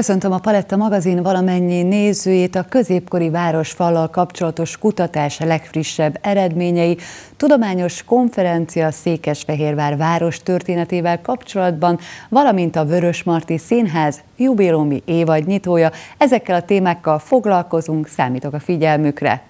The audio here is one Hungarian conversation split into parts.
Köszöntöm a Paletta magazin valamennyi nézőjét, a középkori városfallal kapcsolatos kutatás legfrissebb eredményei, tudományos konferencia Székesfehérvár város történetével kapcsolatban, valamint a Vörösmarty Színház jubilómi évad nyitója. Ezekkel a témákkal foglalkozunk, számítok a figyelmükre.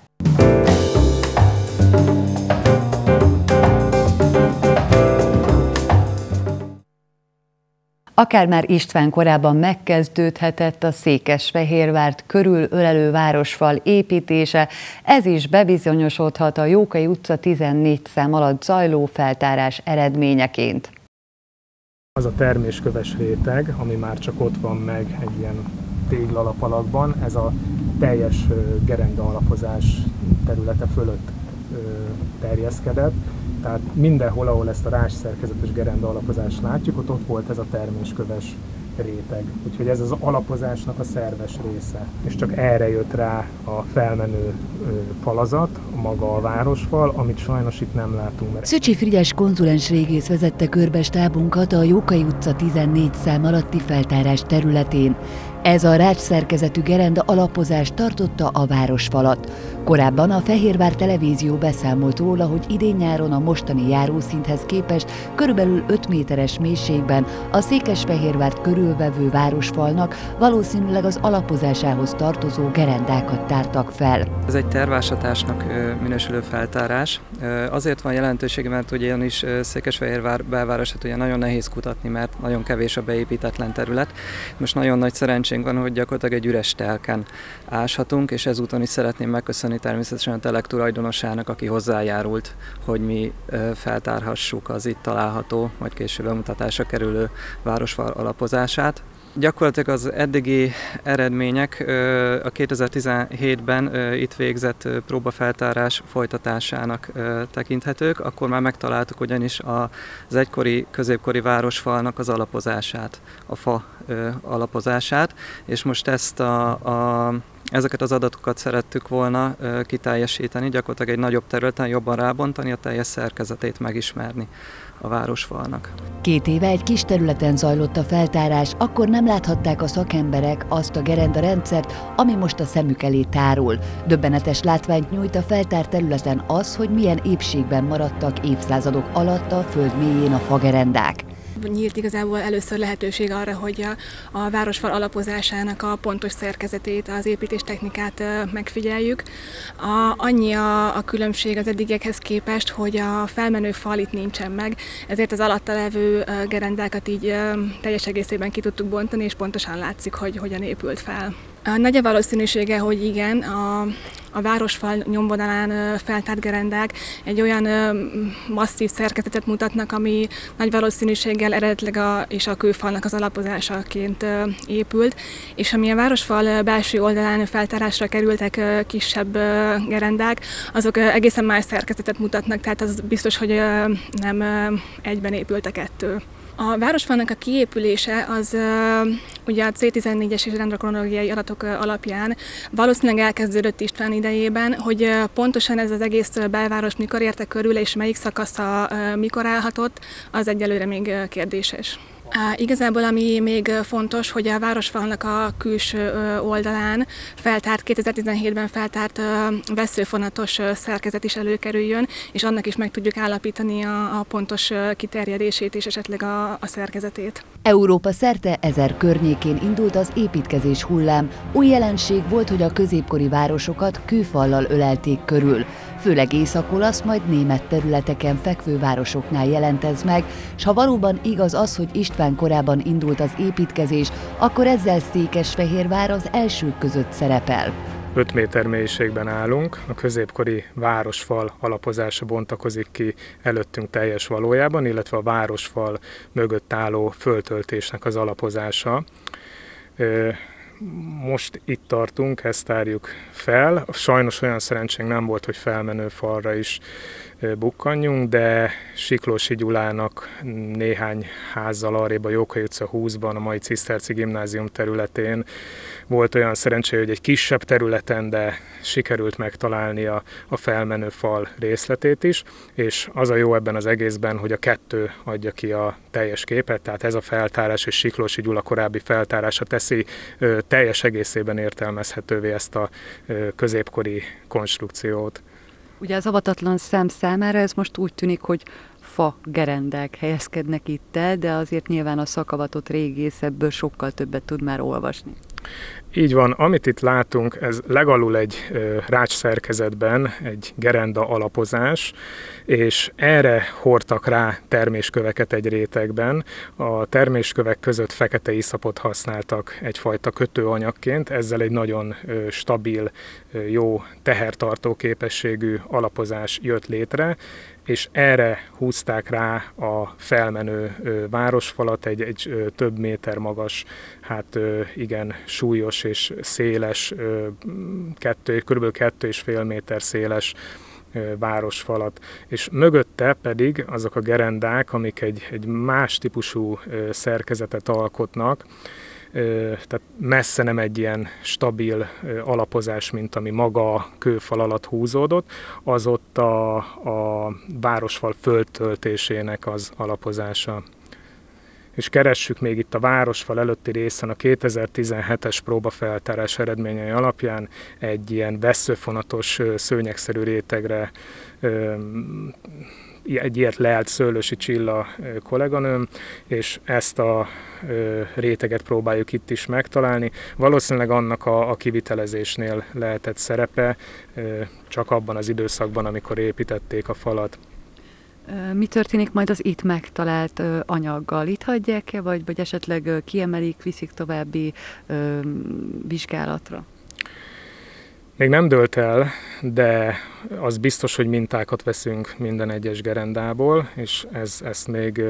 Akár már István korában megkezdődhetett a Székesfehérvárt körül ölelő városfal építése, ez is bebizonyosodhat a Jókai utca 14 szám alatt zajló feltárás eredményeként. Az a termésköves réteg, ami már csak ott van meg egy ilyen téglalap alakban, ez a teljes gerenda alapozás területe fölött terjeszkedett, tehát mindenhol, ahol ezt a rás szerkezetes gerenda alapozást látjuk, ott ott volt ez a termésköves réteg. Úgyhogy ez az alapozásnak a szerves része. És csak erre jött rá a felmenő falazat, maga a városfal, amit sajnos itt nem látunk. Mert... Szöcsi Frigyes konzulens régész vezette körbe stábunkat a Jókai utca 14 szám alatti feltárás területén. Ez a rács szerkezetű gerenda alapozás tartotta a városfalat. Korábban a Fehérvár Televízió beszámolt róla, hogy idén nyáron a mostani járószinthez képest körülbelül 5 méteres mélységben a Székesfehérvárt körülvevő városfalnak valószínűleg az alapozásához tartozó gerendákat tártak fel. Ez egy tervásatásnak minősülő feltárás. Azért van jelentősége, mert ugyanis Székesfehérvár belvárosát ugye nagyon nehéz kutatni, mert nagyon kevés a beépítetlen terület. Most nagyon nagy szerencsénk van, hogy gyakorlatilag egy üres telken áshatunk, és ezúton is szeretném megköszönni természetesen a telek tulajdonosának, aki hozzájárult, hogy mi feltárhassuk az itt található, majd később bemutatásra kerülő városfal alapozását. Gyakorlatilag az eddigi eredmények a 2017-ben itt végzett próbafeltárás folytatásának tekinthetők, akkor már megtaláltuk ugyanis az egykori középkori városfalnak az alapozását, a fa alapozását, és most ezt a, a Ezeket az adatokat szerettük volna kiteljesíteni, gyakorlatilag egy nagyobb területen jobban rábontani, a teljes szerkezetét megismerni a városfalnak. Két éve egy kis területen zajlott a feltárás, akkor nem láthatták a szakemberek azt a gerenda rendszert, ami most a szemük elé tárul. Döbbenetes látványt nyújt a feltár területen az, hogy milyen épségben maradtak évszázadok alatt a föld mélyén a fagerendák nyílt igazából először lehetőség arra, hogy a, a városfal alapozásának a pontos szerkezetét, az építéstechnikát megfigyeljük. A, annyi a, a különbség az eddigiekhez képest, hogy a felmenő fal itt nincsen meg, ezért az alatta levő gerendákat így teljes egészében ki tudtuk bontani, és pontosan látszik, hogy hogyan épült fel. A nagy a valószínűsége, hogy igen, a, a városfal nyomvonalán feltárt gerendák egy olyan masszív szerkezetet mutatnak, ami nagy valószínűséggel eredetleg a, és a kőfalnak az alapozásaként épült, és ami a városfal belső oldalán feltárásra kerültek kisebb gerendák, azok egészen más szerkezetet mutatnak, tehát az biztos, hogy nem egyben épült a kettő. A városfalnak a kiépülése az ugye a C14-es és rendrakronológiai adatok alapján valószínűleg elkezdődött István idejében, hogy pontosan ez az egész belváros mikor érte körül és melyik szakasza mikor állhatott, az egyelőre még kérdéses. Á, igazából ami még fontos, hogy a városfalnak a külső oldalán feltárt, 2017-ben feltárt veszőfonatos szerkezet is előkerüljön, és annak is meg tudjuk állapítani a, a pontos kiterjedését és esetleg a, a szerkezetét. Európa szerte ezer környékén indult az építkezés hullám. Új jelenség volt, hogy a középkori városokat kőfallal ölelték körül főleg észak-olasz, majd német területeken fekvő városoknál jelent ez meg, s ha valóban igaz az, hogy István korában indult az építkezés, akkor ezzel Székesfehérvár az elsők között szerepel. 5 méter mélységben állunk, a középkori városfal alapozása bontakozik ki előttünk teljes valójában, illetve a városfal mögött álló föltöltésnek az alapozása most itt tartunk, ezt tárjuk fel. Sajnos olyan szerencsénk nem volt, hogy felmenő falra is bukkanjunk, de Siklósi Gyulának néhány házzal arrébb a Jókai utca 20-ban, a mai Ciszterci gimnázium területén volt olyan szerencsé, hogy egy kisebb területen, de sikerült megtalálni a, a felmenő fal részletét is, és az a jó ebben az egészben, hogy a kettő adja ki a teljes képet, tehát ez a feltárás és Siklósi Gyula korábbi feltárása teszi ö, teljes egészében értelmezhetővé ezt a ö, középkori konstrukciót. Ugye az avatatlan szem számára ez most úgy tűnik, hogy fa gerendák helyezkednek itt el, de azért nyilván a szakavatott régész ebből sokkal többet tud már olvasni. Így van, amit itt látunk, ez legalul egy rács szerkezetben egy gerenda alapozás, és erre hordtak rá termésköveket egy rétegben. A terméskövek között fekete iszapot használtak egyfajta kötőanyagként, ezzel egy nagyon stabil, jó tehertartó képességű alapozás jött létre, és erre húzták rá a felmenő városfalat, egy, egy több méter magas, hát igen súlyos és széles, kettő, kb. kettő és fél méter széles városfalat, és mögötte pedig azok a gerendák, amik egy, egy más típusú szerkezetet alkotnak, tehát messze nem egy ilyen stabil alapozás, mint ami maga a kőfal alatt húzódott, az ott a, a városfal földtöltésének az alapozása. És keressük még itt a városfal előtti részen a 2017-es próbafeltárás eredményei alapján egy ilyen veszőfonatos szőnyegszerű rétegre egy ilyet lehet Szőlősi Csilla kolléganőm, és ezt a réteget próbáljuk itt is megtalálni. Valószínűleg annak a, a kivitelezésnél lehetett szerepe, csak abban az időszakban, amikor építették a falat. Mi történik majd az itt megtalált anyaggal? Itt hagyják-e, vagy, vagy esetleg kiemelik, viszik további vizsgálatra? Még nem dölt el, de az biztos, hogy mintákat veszünk minden egyes gerendából, és ez, ezt még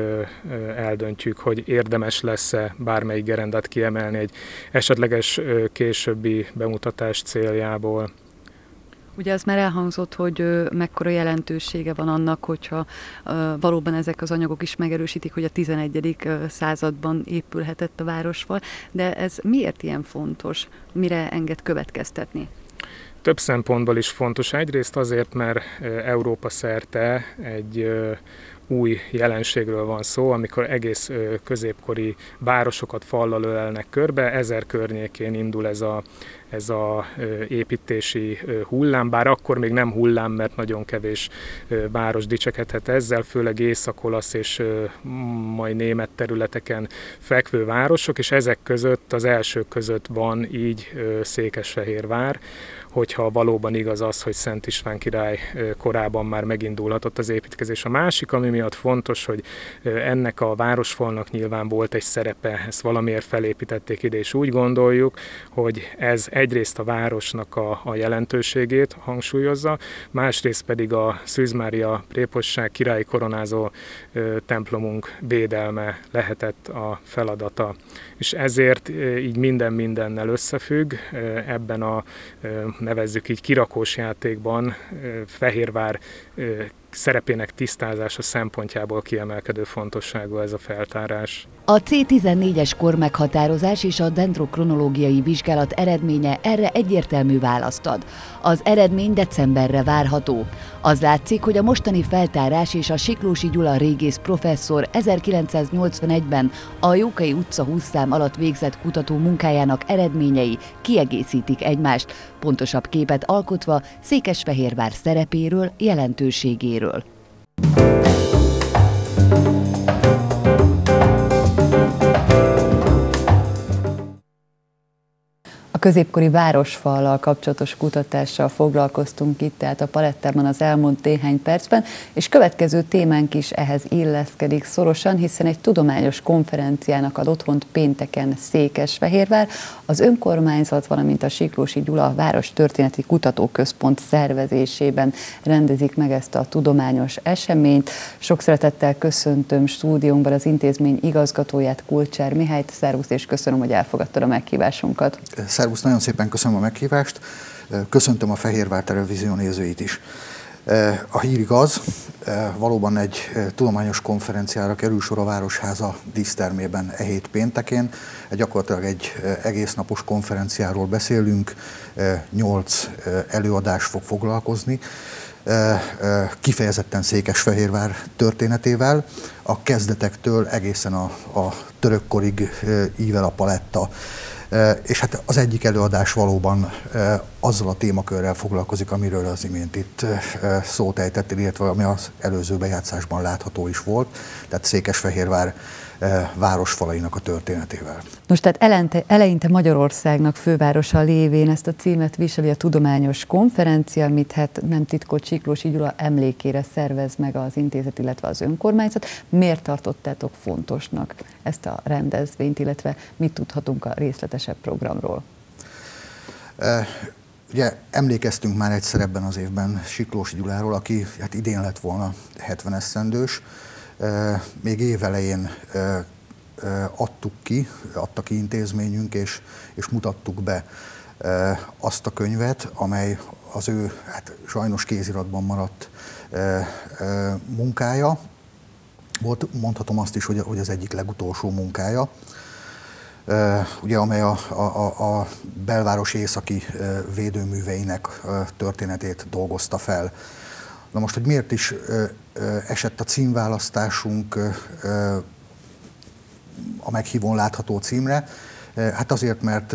eldöntjük, hogy érdemes lesz-e bármelyik gerendát kiemelni egy esetleges későbbi bemutatás céljából. Ugye az már elhangzott, hogy mekkora jelentősége van annak, hogyha valóban ezek az anyagok is megerősítik, hogy a 11. században épülhetett a városfal, de ez miért ilyen fontos? Mire enged következtetni? Több szempontból is fontos. Egyrészt azért, mert Európa szerte egy új jelenségről van szó, amikor egész középkori városokat fallal ölelnek körbe, ezer környékén indul ez a, ez a építési hullám, bár akkor még nem hullám, mert nagyon kevés város dicsekedhet ezzel, főleg észak-olasz és majd német területeken fekvő városok, és ezek között az elsők között van így Székesfehérvár, hogyha valóban igaz az, hogy Szent István király korában már megindulhatott az építkezés. A másik, ami miatt fontos, hogy ennek a városfalnak nyilván volt egy szerepe, ezt valamiért felépítették ide, és úgy gondoljuk, hogy ez egyrészt a városnak a, a jelentőségét hangsúlyozza, másrészt pedig a Szűz Mária préposság királyi koronázó templomunk védelme lehetett a feladata. És ezért így minden mindennel összefügg ebben a nevezzük így kirakós játékban Fehérvár szerepének tisztázása szempontjából kiemelkedő fontosságú ez a feltárás. A C14-es kor meghatározás és a dendrokronológiai vizsgálat eredménye erre egyértelmű választ ad. Az eredmény decemberre várható. Az látszik, hogy a mostani feltárás és a Siklósi Gyula régész professzor 1981-ben a Jókai utca 20 szám alatt végzett kutató munkájának eredményei kiegészítik egymást, pontosabb képet alkotva Székesfehérvár szerepéről, jelentőségéről. részéről. Középkori városfallal kapcsolatos kutatással foglalkoztunk itt, tehát a palettában az elmúlt néhány percben, és következő témánk is ehhez illeszkedik szorosan, hiszen egy tudományos konferenciának ad otthont pénteken Székesfehérvár, az önkormányzat, valamint a Siklósi Gyula Város Történeti Kutatóközpont szervezésében rendezik meg ezt a tudományos eseményt. Sok szeretettel köszöntöm stúdiónkban az intézmény igazgatóját, Kulcsár Mihályt. Szervusz, és köszönöm, hogy elfogadtad a meghívásunkat. Szervusz, nagyon szépen köszönöm a meghívást. Köszöntöm a Fehérvár Televízió nézőit is. A hír igaz, valóban egy tudományos konferenciára kerül sor a Városháza dísztermében e hét péntekén. Gyakorlatilag egy egész napos konferenciáról beszélünk, nyolc előadás fog foglalkozni kifejezetten Székesfehérvár történetével, a kezdetektől egészen a, a törökkorig ível a paletta. És hát az egyik előadás valóban azzal a témakörrel foglalkozik, amiről az imént itt szót ejtettél, illetve ami az előző bejátszásban látható is volt, tehát Székesfehérvár városfalainak a történetével. Nos, tehát eleinte, eleinte Magyarországnak fővárosa lévén ezt a címet viseli a tudományos konferencia, amit hát nem titkot Csiklós Gyula emlékére szervez meg az intézet, illetve az önkormányzat. Miért tartottátok fontosnak ezt a rendezvényt, illetve mit tudhatunk a részletesebb programról? Ugye emlékeztünk már egyszer ebben az évben Siklós Gyuláról, aki hát idén lett volna 70 eszendős, még évelején adtuk ki, adta ki intézményünk, és, és mutattuk be azt a könyvet, amely az ő hát sajnos kéziratban maradt munkája. Volt, mondhatom azt is, hogy, hogy az egyik legutolsó munkája, ugye, amely a, a, a belváros északi védőműveinek történetét dolgozta fel. Na most, hogy miért is esett a címválasztásunk a meghívón látható címre, Hát azért, mert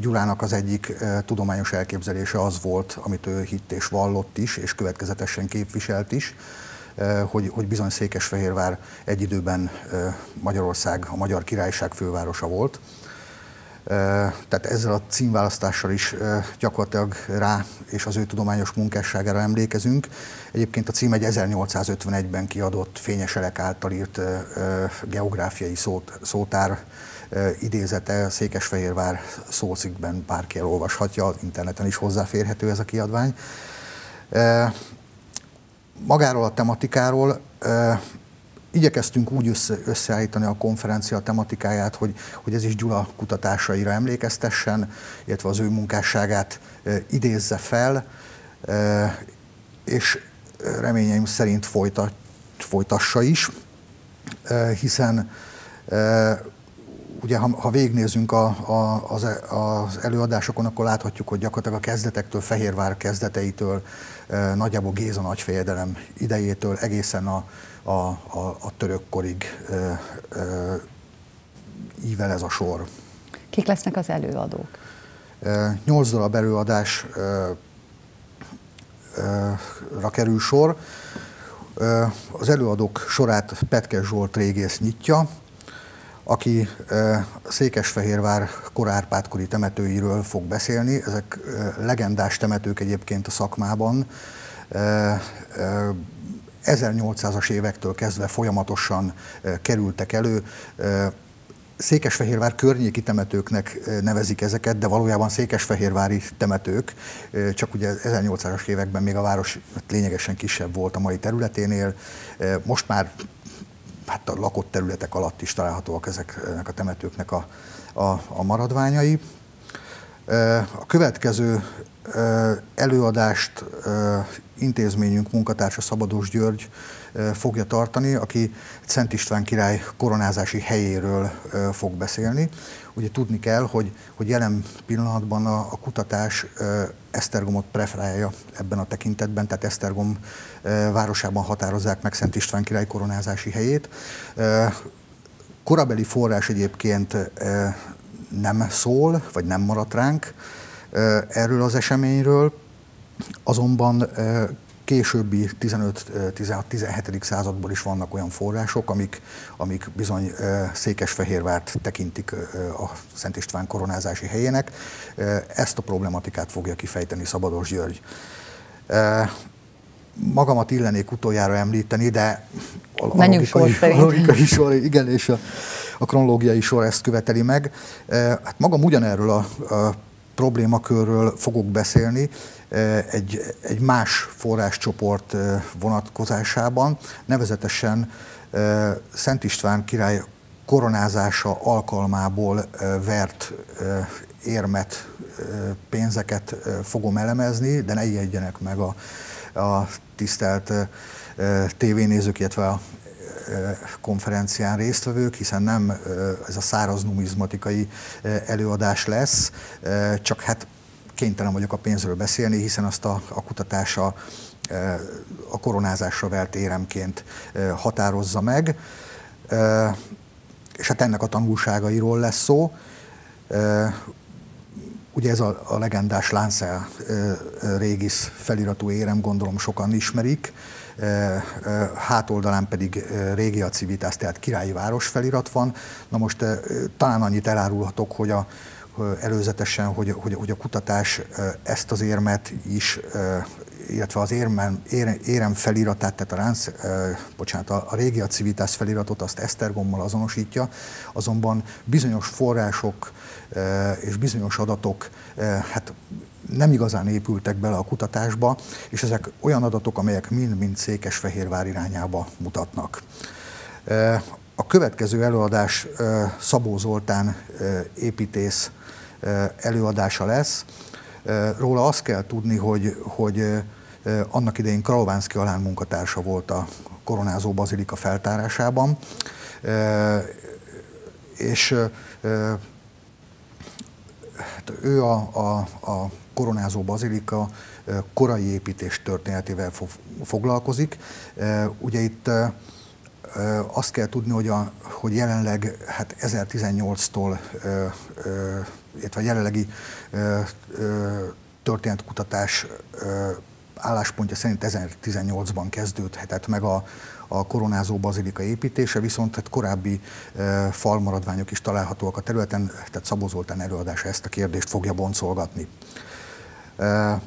Gyulának az egyik tudományos elképzelése az volt, amit ő hitt és vallott is, és következetesen képviselt is, hogy, hogy bizony Székesfehérvár egy időben Magyarország, a Magyar Királyság fővárosa volt tehát ezzel a címválasztással is gyakorlatilag rá és az ő tudományos munkásságára emlékezünk. Egyébként a cím egy 1851-ben kiadott Fényeselek által írt geográfiai szót, szótár idézete Székesfehérvár szócikben bárki elolvashatja, interneten is hozzáférhető ez a kiadvány. Magáról a tematikáról igyekeztünk úgy össze, összeállítani a konferencia tematikáját, hogy, hogy ez is Gyula kutatásaira emlékeztessen, illetve az ő munkásságát idézze fel, és reményeim szerint folytat, folytassa is, hiszen ugye ha, ha végnézünk a, a, az, az előadásokon, akkor láthatjuk, hogy gyakorlatilag a kezdetektől, Fehérvár kezdeteitől, e, nagyjából Géza nagyfejedelem idejétől egészen a, a, a, a törökkorig ö, ö, ível ez a sor. Kik lesznek az előadók? Nyolc darab előadásra kerül sor. Az előadók sorát Petke Zsolt régész nyitja, aki Székesfehérvár korárpátkori temetőiről fog beszélni. Ezek legendás temetők egyébként a szakmában 1800-as évektől kezdve folyamatosan kerültek elő. Székesfehérvár környéki temetőknek nevezik ezeket, de valójában székesfehérvári temetők, csak ugye 1800-as években még a város lényegesen kisebb volt a mai területénél. Most már hát a lakott területek alatt is találhatóak ezeknek a temetőknek a, a, a maradványai. A következő előadást intézményünk munkatársa Szabadós György fogja tartani, aki Szent István király koronázási helyéről fog beszélni. Ugye tudni kell, hogy, hogy jelen pillanatban a, a kutatás Esztergomot preferálja ebben a tekintetben, tehát Esztergom városában határozzák meg Szent István király koronázási helyét. Korabeli forrás egyébként nem szól, vagy nem maradt ránk erről az eseményről, azonban későbbi 15-17. századból is vannak olyan források, amik, amik bizony Székesfehérvárt tekintik a Szent István koronázási helyének. Ezt a problematikát fogja kifejteni Szabados György. Magamat illenék utoljára említeni, de a, a logikai, a logikai sor, igen, és a, a kronológiai sor ezt követeli meg. Hát magam ugyanerről a, a problémakörről fogok beszélni egy, egy más forráscsoport vonatkozásában, nevezetesen Szent István király koronázása alkalmából vert érmet, pénzeket fogom elemezni, de ne ijedjenek meg a, a tisztelt tévénézők, illetve a konferencián résztvevők, hiszen nem ez a száraz numizmatikai előadás lesz, csak hát kénytelen vagyok a pénzről beszélni, hiszen azt a, a kutatása a koronázásra velt éremként határozza meg, és hát ennek a tanulságairól lesz szó. Ugye ez a, a legendás Láncel Régis feliratú érem, gondolom sokan ismerik, hátoldalán pedig Régia Civitas, tehát királyi város felirat van. Na most talán annyit elárulhatok, hogy a, előzetesen, hogy, hogy, hogy a kutatás ezt az érmet is, illetve az érem, érem feliratát, tehát a, ránc, bocsánat, a, a Régia Civitas feliratot azt Esztergommal azonosítja, azonban bizonyos források és bizonyos adatok hát nem igazán épültek bele a kutatásba, és ezek olyan adatok, amelyek mind-mind Székesfehérvár irányába mutatnak. A következő előadás Szabó Zoltán építész előadása lesz. Róla azt kell tudni, hogy, hogy annak idején Kralovánszki alán munkatársa volt a koronázó bazilika feltárásában, és hát ő a, a, a koronázó bazilika korai építés történetével foglalkozik. Ugye itt azt kell tudni, hogy, a, hogy jelenleg hát 1018-tól, illetve a jelenlegi történetkutatás álláspontja szerint 1018-ban kezdődhetett meg a, a koronázó bazilika építése, viszont hát korábbi e, falmaradványok is találhatóak a területen, tehát Szabó Zoltán előadása ezt a kérdést fogja boncolgatni. E,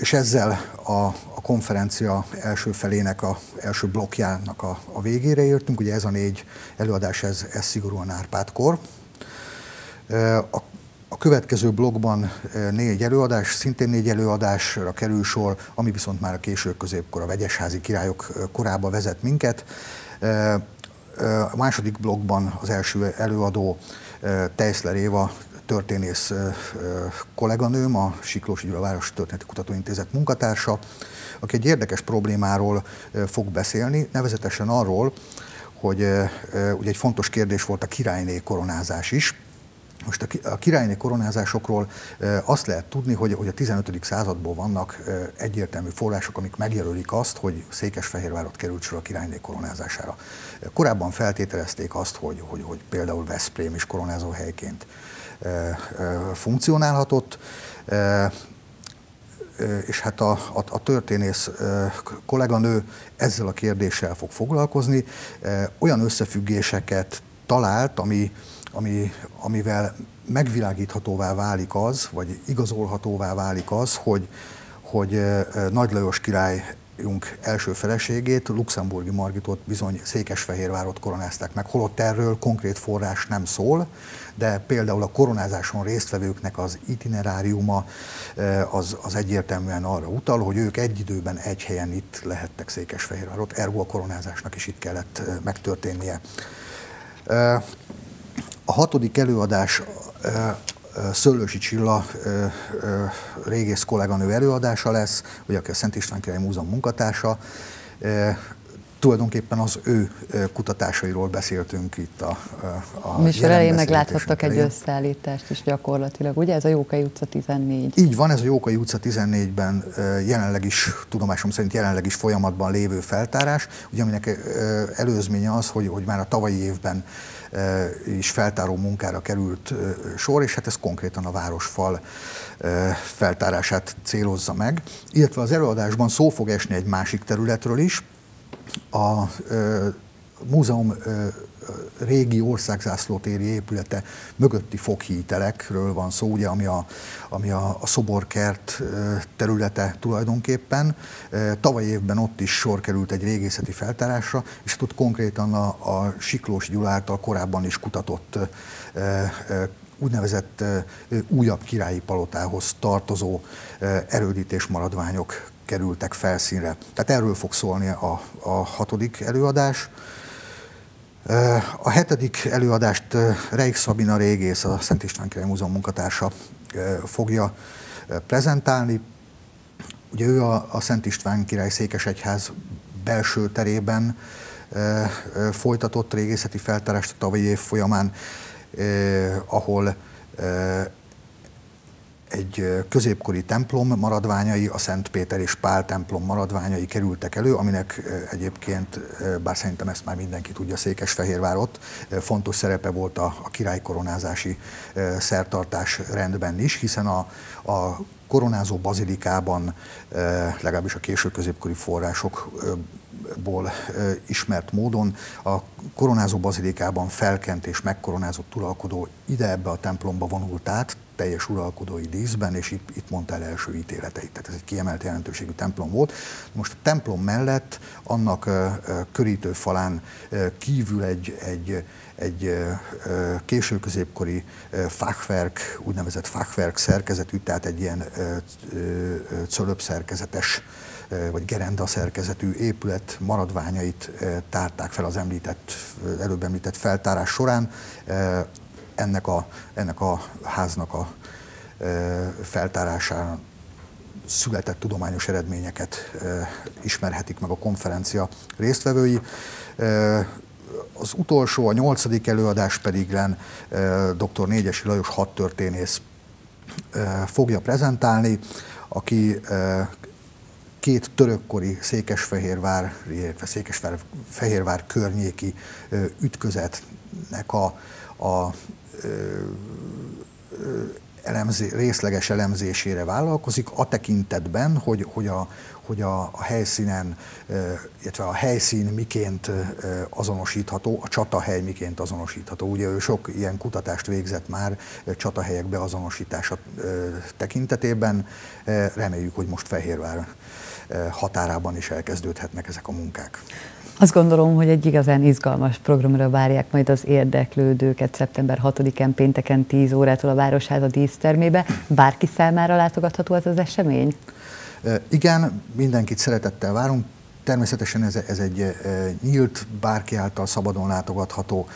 és ezzel a, a konferencia első felének, a első blokkjának a, a végére értünk. Ugye ez a négy előadás, ez, ez szigorúan Árpádkor. A, a következő blogban négy előadás, szintén négy előadásra kerül sor, ami viszont már a késő középkor a vegyesházi királyok korába vezet minket. A második blogban az első előadó Teiszler Éva történész kolléganőm, a Siklós Gyula Város Történeti Kutatóintézet munkatársa, aki egy érdekes problémáról fog beszélni, nevezetesen arról, hogy ugye egy fontos kérdés volt a királyné koronázás is, most a királyné koronázásokról azt lehet tudni, hogy, hogy a 15. századból vannak egyértelmű források, amik megjelölik azt, hogy Székesfehérvárot került sor a királyné koronázására. Korábban feltételezték azt, hogy, hogy, hogy például Veszprém is koronázó helyként funkcionálhatott, és hát a, a, a történész kolléganő ezzel a kérdéssel fog foglalkozni. Olyan összefüggéseket talált, ami, ami, amivel megvilágíthatóvá válik az, vagy igazolhatóvá válik az, hogy, hogy Nagy Lajos király királyunk első feleségét, luxemburgi Margitot bizony Székesfehérvárot koronázták meg, holott erről konkrét forrás nem szól, de például a koronázáson résztvevőknek az itineráriuma eh, az, az egyértelműen arra utal, hogy ők egy időben egy helyen itt lehettek Székesfehérvárot, ergo a koronázásnak is itt kellett eh, megtörténnie. Eh, a hatodik előadás Szöllősi Csilla régész kolléganő előadása lesz, vagy aki a Szent István Király Múzeum munkatársa. Tulajdonképpen az ő kutatásairól beszéltünk itt a, a Műsor elején megláthattak egy összeállítást is gyakorlatilag, ugye? Ez a Jókai utca 14. Így van, ez a Jókai utca 14-ben jelenleg is, tudomásom szerint jelenleg is folyamatban lévő feltárás, ugye aminek előzménye az, hogy, hogy már a tavalyi évben is feltáró munkára került sor, és hát ez konkrétan a városfal feltárását célozza meg. Illetve az előadásban szó fog esni egy másik területről is, a múzeum régi országzászlótéri épülete mögötti foghítelekről van szó, ugye, ami a, ami a, a szoborkert területe tulajdonképpen. Tavaly évben ott is sor került egy régészeti feltárásra, és hát ott konkrétan a, a Siklós Gyula által korábban is kutatott úgynevezett újabb királyi palotához tartozó erődítés maradványok kerültek felszínre. Tehát erről fog szólni a, a hatodik előadás. A hetedik előadást Reik Szabina régész, a Szent István Király Múzeum munkatársa fogja prezentálni. Ugye ő a, a Szent István Király Székesegyház belső terében folytatott régészeti feltárást a tavalyi év folyamán, ahol egy középkori templom maradványai, a Szent Péter és Pál templom maradványai kerültek elő, aminek egyébként, bár szerintem ezt már mindenki tudja, Székesfehérvárot fontos szerepe volt a, a királykoronázási szertartás rendben is, hiszen a, a koronázó bazilikában, legalábbis a késő középkori forrásokból ismert módon a koronázó bazilikában felkent és megkoronázott uralkodó ide ebbe a templomba vonult át, teljes uralkodói díszben, és itt, itt mondta el első ítéleteit. Tehát ez egy kiemelt jelentőségű templom volt. Most a templom mellett annak körítő falán kívül egy, egy, egy késő középkori fachwerk, úgynevezett fachwerk szerkezetű, tehát egy ilyen cölöp szerkezetes vagy gerenda szerkezetű épület maradványait tárták fel az említett, előbb említett feltárás során ennek a, ennek a háznak a feltárásán született tudományos eredményeket ismerhetik meg a konferencia résztvevői. Az utolsó, a nyolcadik előadás pedig len dr. Négyesi Lajos hadtörténész fogja prezentálni, aki két törökkori Székesfehérvár, illetve Székesfehérvár környéki ütközetnek a, a elemzé, részleges elemzésére vállalkozik, a tekintetben, hogy, hogy, a, hogy a, a helyszínen, illetve a helyszín miként azonosítható, a csatahely miként azonosítható. Ugye ő sok ilyen kutatást végzett már csatahelyek beazonosítása tekintetében. Reméljük, hogy most Fehérvár határában is elkezdődhetnek ezek a munkák. Azt gondolom, hogy egy igazán izgalmas programra várják majd az érdeklődőket szeptember 6-án pénteken 10 órától a Városháza dísztermébe. Bárki számára látogatható ez az esemény? Igen, mindenkit szeretettel várunk. Természetesen ez, ez egy nyílt, bárki által szabadon látogatható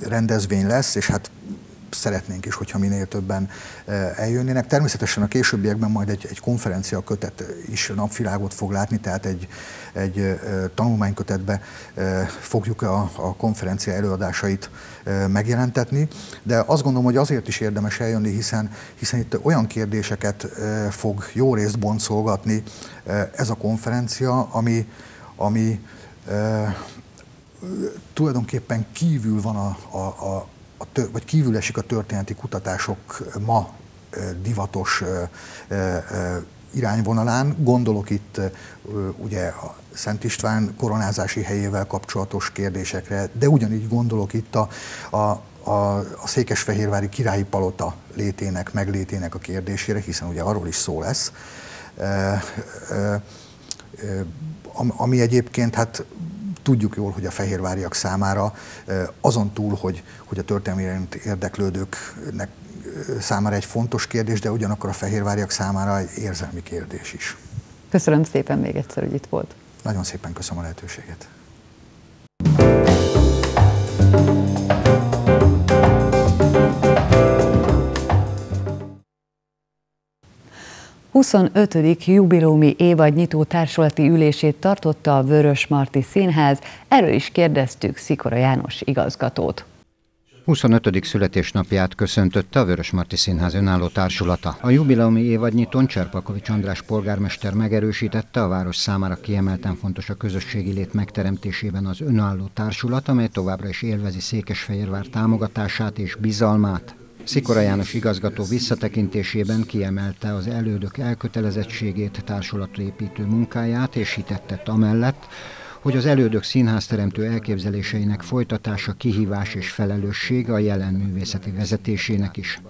rendezvény lesz, és hát szeretnénk is, hogyha minél többen eh, eljönnének. Természetesen a későbbiekben majd egy, egy konferencia kötet is napvilágot fog látni, tehát egy, egy eh, tanulmánykötetbe eh, fogjuk a, a konferencia előadásait megjelentetni, de azt gondolom, hogy azért is érdemes eljönni, hiszen, hiszen itt olyan kérdéseket fog jó részt boncolgatni ez a konferencia, ami, ami tulajdonképpen kívül van a, a, a, a tör, vagy kívül esik a történeti kutatások ma divatos irányvonalán. Gondolok itt ugye a Szent István koronázási helyével kapcsolatos kérdésekre, de ugyanígy gondolok itt a, a, a, Székesfehérvári királyi palota létének, meglétének a kérdésére, hiszen ugye arról is szó lesz. Ami egyébként hát Tudjuk jól, hogy a fehérváriak számára azon túl, hogy, hogy a történelmi érdeklődőknek számára egy fontos kérdés, de ugyanakkor a fehérváriak számára egy érzelmi kérdés is. Köszönöm szépen még egyszer, hogy itt volt. Nagyon szépen köszönöm a lehetőséget. 25. jubilómi évadnyitó társulati ülését tartotta a Vörös Marti Színház, erről is kérdeztük Szikora János igazgatót. 25. születésnapját köszöntötte a Vörösmarty Színház önálló társulata. A jubileumi évadnyitón Cserpakovics András polgármester megerősítette a város számára kiemelten fontos a közösségi lét megteremtésében az önálló társulat, amely továbbra is élvezi Székesfehérvár támogatását és bizalmát. Szikora János igazgató visszatekintésében kiemelte az elődök elkötelezettségét, társulatépítő munkáját, és hitettet amellett, hogy az elődök színházteremtő elképzeléseinek folytatása kihívás és felelősség a jelen művészeti vezetésének is.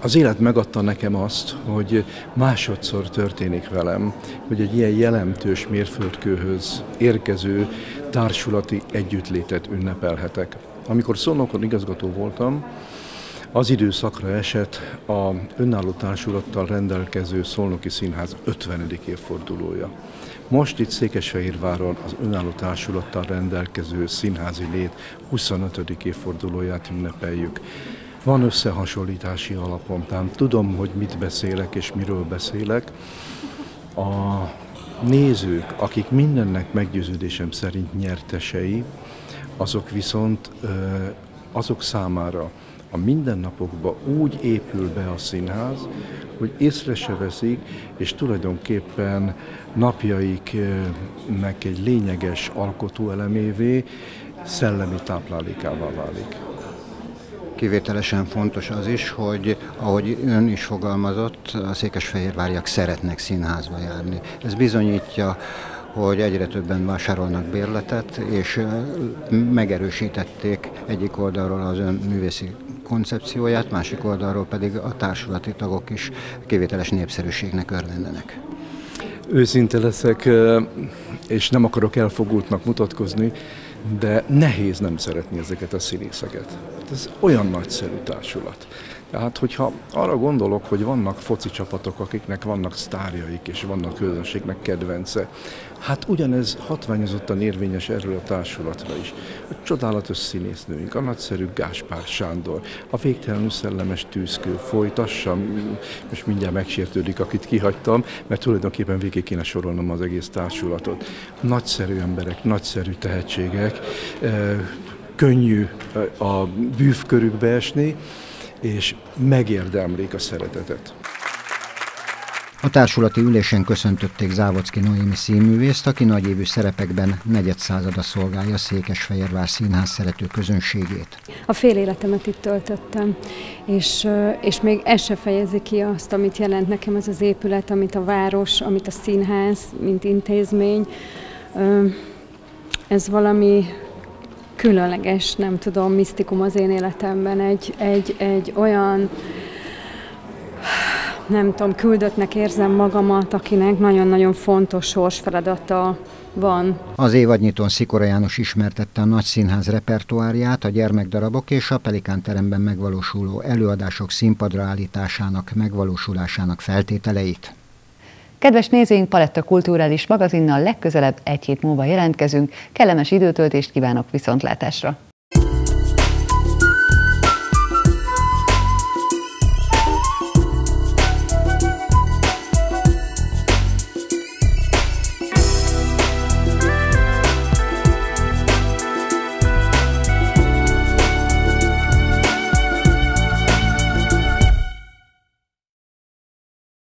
Az élet megadta nekem azt, hogy másodszor történik velem, hogy egy ilyen jelentős mérföldkőhöz érkező társulati együttlétet ünnepelhetek. Amikor Szolnokon igazgató voltam, az időszakra esett a önálló társulattal rendelkező Szolnoki Színház 50. évfordulója. Most itt Székesfehérváron az önálló társulattal rendelkező színházi lét 25. évfordulóját ünnepeljük. Van összehasonlítási alapom, tehát tudom, hogy mit beszélek és miről beszélek. A nézők, akik mindennek meggyőződésem szerint nyertesei, azok viszont azok számára, a mindennapokban úgy épül be a színház, hogy észre se veszik, és tulajdonképpen napjaiknek egy lényeges alkotóelemévé, szellemi táplálékává válik. Kivételesen fontos az is, hogy ahogy ön is fogalmazott, a székesfehérváriak szeretnek színházba járni. Ez bizonyítja hogy egyre többen vásárolnak bérletet, és megerősítették egyik oldalról az ön művészi koncepcióját, másik oldalról pedig a társulati tagok is kivételes népszerűségnek örvendenek. Őszinte leszek, és nem akarok elfogultnak mutatkozni, de nehéz nem szeretni ezeket a színészeket. Ez olyan nagyszerű társulat. Tehát, hogyha arra gondolok, hogy vannak foci csapatok, akiknek vannak sztárjaik, és vannak közönségnek kedvence, hát ugyanez hatványozottan érvényes erről a társulatra is. A csodálatos színésznőink, a nagyszerű Gáspár Sándor, a végtelenül szellemes tűzkő, folytassam, most mindjárt megsértődik, akit kihagytam, mert tulajdonképpen végig kéne sorolnom az egész társulatot. Nagyszerű emberek, nagyszerű tehetségek, könnyű a bűvkörükbe esni, és megérdemlik a szeretetet. A társulati ülésen köszöntötték Závodszki Noémi színművészt, aki nagyévű szerepekben negyedszázada szolgálja Székesfehérvár színház szerető közönségét. A fél életemet itt töltöttem, és, és még ez se fejezi ki azt, amit jelent nekem ez az épület, amit a város, amit a színház, mint intézmény. Ez valami különleges, nem tudom, misztikum az én életemben, egy, egy, egy olyan nem tudom, küldöttnek érzem magamat, akinek nagyon-nagyon fontos sorsfeladata van. Az évadnyitón Szikora János ismertette a Nagy Színház repertoárját, a gyermekdarabok és a Pelikán teremben megvalósuló előadások színpadra állításának megvalósulásának feltételeit. Kedves nézőink, Paletta Kulturális magazinnal legközelebb egy hét múlva jelentkezünk. Kellemes időtöltést kívánok viszontlátásra!